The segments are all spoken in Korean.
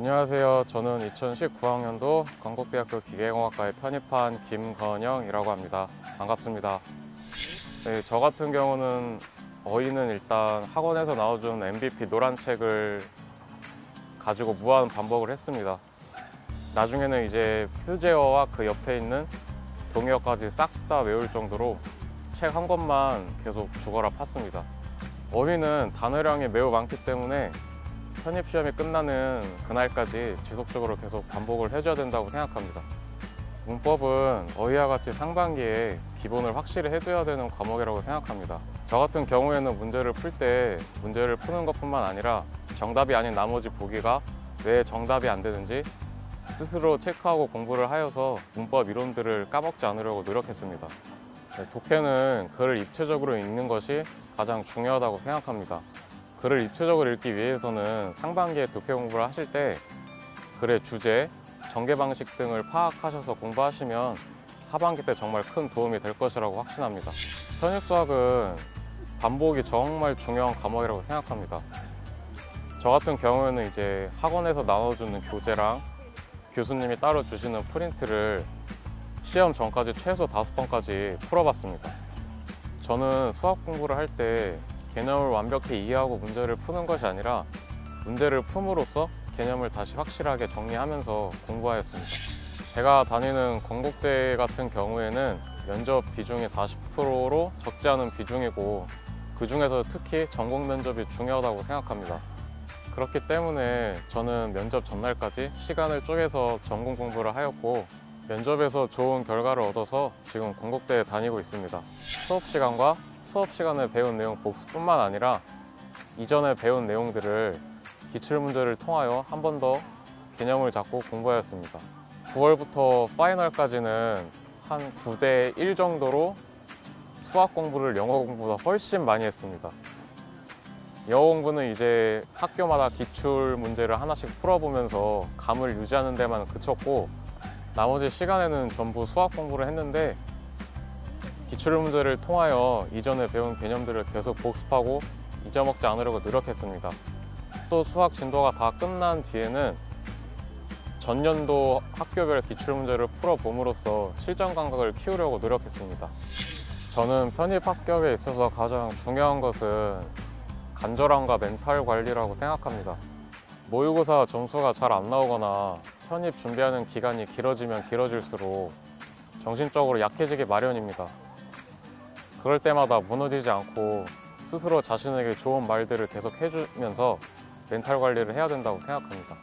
안녕하세요. 저는 2019학년도 건국대학교 기계공학과에 편입한 김건영이라고 합니다. 반갑습니다. 네, 저 같은 경우는 어휘는 일단 학원에서 나와준 MVP 노란 책을 가지고 무한 반복을 했습니다. 나중에는 이제 표제어와 그 옆에 있는 동의어까지 싹 다 외울 정도로 책 한 권만 계속 죽어라 팠습니다. 어휘는 단어량이 매우 많기 때문에 편입 시험이 끝나는 그날까지 지속적으로 계속 반복을 해줘야 된다고 생각합니다. 문법은 어휘와 같이 상반기에 기본을 확실히 해둬야 되는 과목이라고 생각합니다. 저 같은 경우에는 문제를 풀 때 문제를 푸는 것뿐만 아니라 정답이 아닌 나머지 보기가 왜 정답이 안 되는지 스스로 체크하고 공부를 하여서 문법 이론들을 까먹지 않으려고 노력했습니다. 네, 독해는 글을 입체적으로 읽는 것이 가장 중요하다고 생각합니다. 글을 입체적으로 읽기 위해서는 상반기에 독해 공부를 하실 때 글의 주제, 전개 방식 등을 파악하셔서 공부하시면 하반기 때 정말 큰 도움이 될 것이라고 확신합니다. 편입 수학은 반복이 정말 중요한 과목이라고 생각합니다. 저 같은 경우에는 이제 학원에서 나눠주는 교재랑 교수님이 따로 주시는 프린트를 시험 전까지 최소 다섯 번까지 풀어봤습니다. 저는 수학 공부를 할때 개념을 완벽히 이해하고 문제를 푸는 것이 아니라 문제를 품으로써 개념을 다시 확실하게 정리하면서 공부하였습니다. 제가 다니는 건국대 같은 경우에는 면접 비중이 40%로 적지 않은 비중이고 그 중에서 특히 전공 면접이 중요하다고 생각합니다. 그렇기 때문에 저는 면접 전날까지 시간을 쪼개서 전공 공부를 하였고 면접에서 좋은 결과를 얻어서 지금 건국대에 다니고 있습니다. 수업 시간과 수업 시간에 배운 내용 복습뿐만 아니라 이전에 배운 내용들을 기출문제를 통하여 한 번 더 개념을 잡고 공부하였습니다. 9월부터 파이널까지는 한 9대 1 정도로 수학 공부를 영어 공부보다 훨씬 많이 했습니다. 영어 공부는 이제 학교마다 기출 문제를 하나씩 풀어보면서 감을 유지하는 데만 그쳤고 나머지 시간에는 전부 수학 공부를 했는데 기출 문제를 통하여 이전에 배운 개념들을 계속 복습하고 잊어먹지 않으려고 노력했습니다. 또 수학 진도가 다 끝난 뒤에는 전년도 학교별 기출 문제를 풀어봄으로써 실전 감각을 키우려고 노력했습니다. 저는 편입 합격에 있어서 가장 중요한 것은 간절함과 멘탈 관리라고 생각합니다. 모의고사 점수가 잘 안 나오거나 편입 준비하는 기간이 길어지면 길어질수록 정신적으로 약해지기 마련입니다. 그럴 때마다 무너지지 않고 스스로 자신에게 좋은 말들을 계속 해주면서 멘탈 관리를 해야 된다고 생각합니다.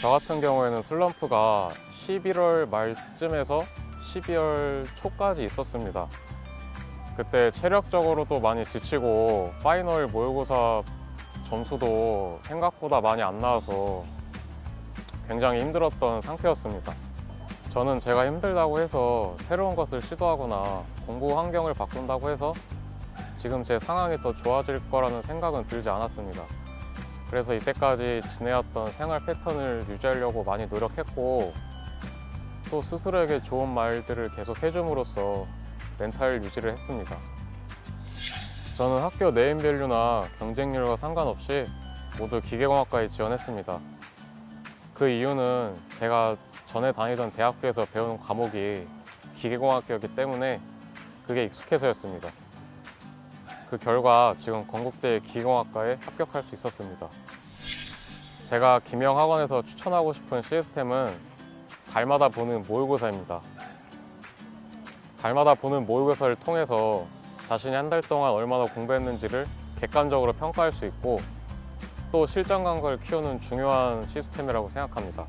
저 같은 경우에는 슬럼프가 11월 말쯤에서 12월 초까지 있었습니다. 그때 체력적으로도 많이 지치고 final 모의고사 점수도 생각보다 많이 안 나와서 굉장히 힘들었던 상태였습니다. 저는 제가 힘들다고 해서 새로운 것을 시도하거나 공부 환경을 바꾼다고 해서 지금 제 상황이 더 좋아질 거라는 생각은 들지 않았습니다. 그래서 이때까지 지내왔던 생활 패턴을 유지하려고 많이 노력했고 또 스스로에게 좋은 말들을 계속 해줌으로써 멘탈 유지를 했습니다. 저는 학교 네임밸류나 경쟁률과 상관없이 모두 기계공학과에 지원했습니다. 그 이유는 제가 전에 다니던 대학교에서 배운 과목이 기계공학이었기 때문에 그게 익숙해서였습니다. 그 결과 지금 건국대 기계공학과에 합격할 수 있었습니다. 제가 김영학원에서 추천하고 싶은 시스템은 달마다 보는 모의고사입니다. 달마다 보는 모의고사를 통해서 자신이 한 달 동안 얼마나 공부했는지를 객관적으로 평가할 수 있고 또 실전 감각을 키우는 중요한 시스템이라고 생각합니다.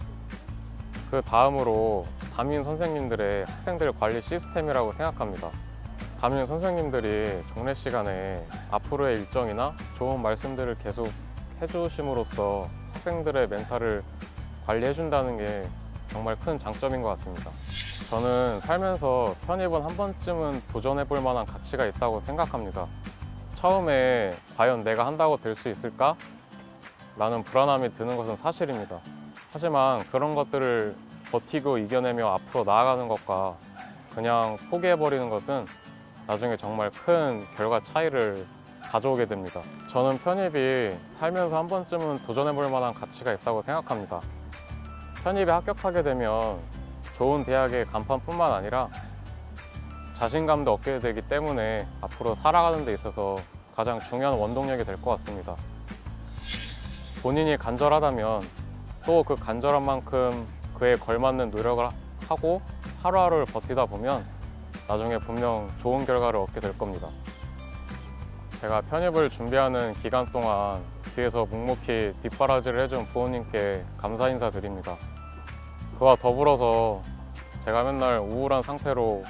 그 다음으로 담임 선생님들의 학생들 관리 시스템이라고 생각합니다. 담임 선생님들이 종례 시간에 앞으로의 일정이나 좋은 말씀들을 계속 해주심으로써 학생들의 멘탈을 관리해준다는 게 정말 큰 장점인 것 같습니다. 저는 살면서 편입은 한 번쯤은 도전해볼 만한 가치가 있다고 생각합니다. 처음에 과연 내가 한다고 될 수 있을까? 라는 불안함이 드는 것은 사실입니다. 하지만 그런 것들을 버티고 이겨내며 앞으로 나아가는 것과 그냥 포기해버리는 것은 나중에 정말 큰 결과 차이를 가져오게 됩니다. 저는 편입이 살면서 한 번쯤은 도전해볼 만한 가치가 있다고 생각합니다. 편입에 합격하게 되면 좋은 대학의 간판뿐만 아니라 자신감도 얻게 되기 때문에 앞으로 살아가는 데 있어서 가장 중요한 원동력이 될 것 같습니다. 본인이 간절하다면 또 그 간절한 만큼 그에 걸맞는 노력을 하고 하루하루를 버티다 보면 나중에 분명 좋은 결과를 얻게 될 겁니다. 제가 편입을 준비하는 기간 동안 뒤에서 묵묵히 뒷바라지를 해준 부모님께 감사 인사드립니다. 그와 더불어서 제가 맨날 우울한 상태로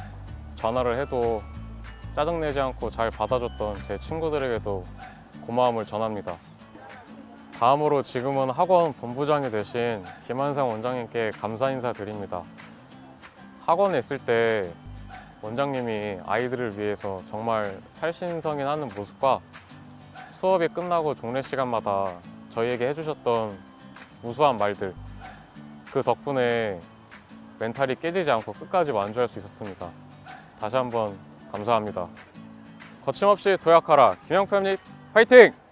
전화를 해도 짜증내지 않고 잘 받아줬던 제 친구들에게도 고마움을 전합니다. 다음으로 지금은 학원 본부장이 되신 김한상 원장님께 감사 인사 드립니다. 학원에 있을 때 원장님이 아이들을 위해서 정말 살신성인하는 모습과 수업이 끝나고 종례 시간마다 저희에게 해주셨던 무수한 말들 그 덕분에 멘탈이 깨지지 않고 끝까지 완주할 수 있었습니다. 다시 한번 감사합니다. 거침없이 도약하라 김영표 님 화이팅!